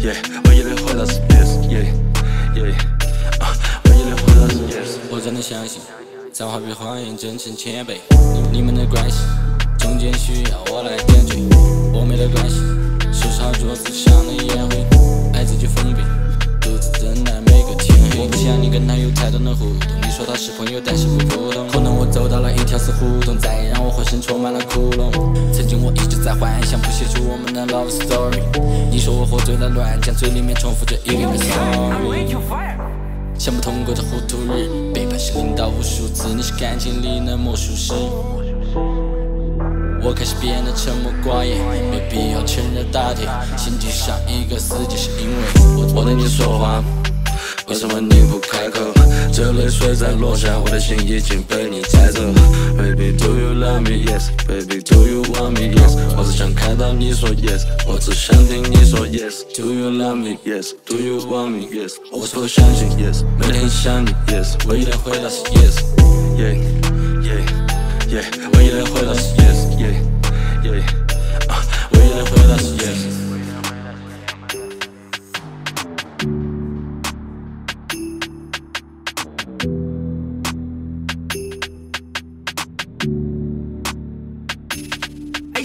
yeah，唯一的回答是 yes。Yeah, 唯一的回答是 yes。我真的相信，脏话比谎言真诚千倍。你你们的关系中间需要我来点缀，我没得关系，是操作思想的烟灰，爱自己封闭，独自等待每个天黑。我不想你跟他有太多的互动，你说他是朋友，但是不普通。可能我走到了一条死胡同，再也让我浑身充满了窟窿。在幻想，谱写出我们的 love story。你说我喝醉了乱讲，嘴里面重复着一遍的 I'm way sorry。想不通过这糊涂日，背叛是零到无数次，你是感情里的魔术师。我开始变得沉默寡言，没必要趁热打铁。心地上一个死结，是因为我我等你说话，为什么你不开口？只有泪水在落下，我的心已经被你载走。Baby, do you love me? Yes. Baby, 想看到你说 yes，我只想听你说 yes。Do you love me? Yes. Do you want me? Yes. 我是否相信 yes？每天想你 yes，唯一的回答是 yes。Yeah, yeah, yeah，唯一的回答是 yes。Yeah, yeah，唯一的回答是 yes。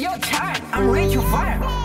your turn. I'm ready to fire.